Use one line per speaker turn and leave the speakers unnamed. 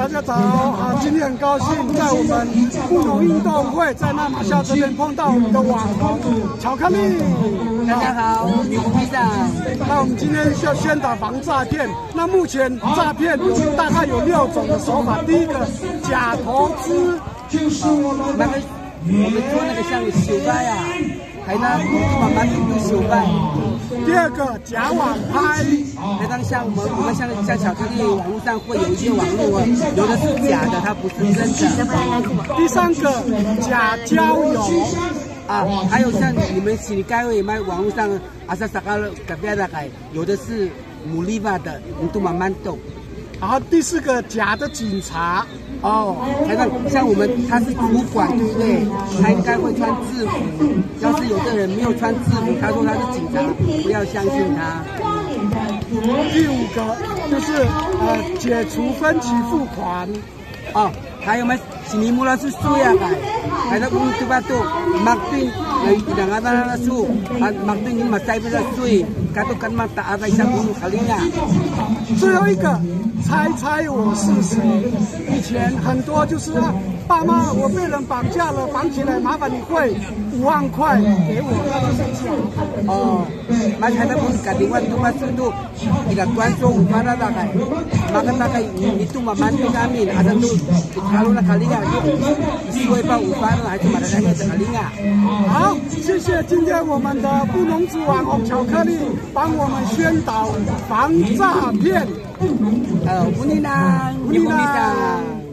大家早啊！今天很高兴在我们布农运动会在纳马夏这边碰到我们的网红巧克力。大
家好，我是局长。
那我们今天要宣导防诈骗。那目前诈骗大概有六种的手法。第一个假投资，就
是
那个我们做那个像小贷啊，还能慢慢的小贷。
第二个假网拍，
还当像我们我们像像巧克力网络上会有一些网络啊，有的是假的，它不是真的。
第三个假交友
啊，还有像你们你该会卖网络上阿萨萨卡改变的改，有的是牡蛎吧的，你都慢慢懂。
然后第四个假的警察
哦，裁判，像我们他是主管，对不对？他应该会穿制服。要是有的人没有穿制服，他说他是警察，不要相信他。
第五个就是呃，解除分期付款。
哦，还有吗？是尼木拉是数呀，
还
有公司巴度，马丁来两个那那数，啊，马丁你马塞不拉水，卡都干嘛打阿在上公路考虑呀？
最后一个。猜猜我是谁？以前很多就是啊，爸妈，我被人绑架了，绑起来，麻烦你汇五万块给我。
哦，那还能不是改另外另外制度？你的观众五万那大概，那个大概你你都慢慢听下面，还能都你卡路那卡厉害，四位报五万了，还是把它改成卡利亚？
好，谢谢今天我们的布农之王红巧克力帮我们宣导防诈骗。
문이랑 문이랑.